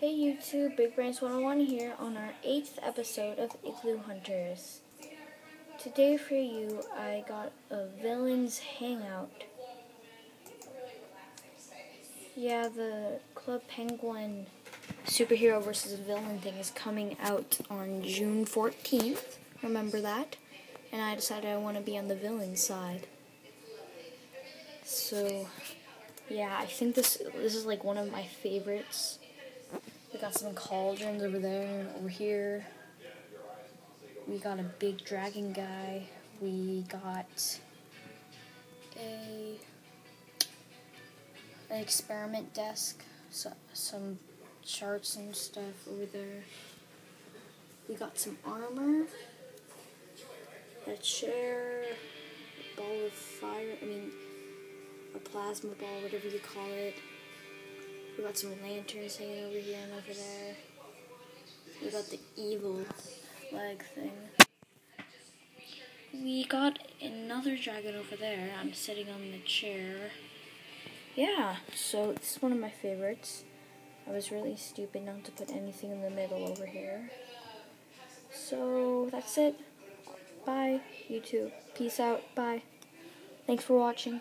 Hey YouTube, BigBrainz101 here on our 8th episode of Igloo Hunters. Today for you, I got a villains hangout. Yeah, the Club Penguin superhero versus villain thing is coming out on June 14th. Remember that? And I decided I want to be on the villain side. So, yeah, I think this this is like one of my favorites. Got some cauldrons over there, over here. We got a big dragon guy. We got a an experiment desk, so, some charts and stuff over there. We got some armor, a chair, a ball of fire. I mean, a plasma ball, whatever you call it. We got some lanterns hanging over here and over there. We got the evil leg thing. We got another dragon over there. I'm sitting on the chair. Yeah, so this is one of my favorites. I was really stupid not to put anything in the middle over here. So that's it. Bye, YouTube. Peace out. Bye. Thanks for watching.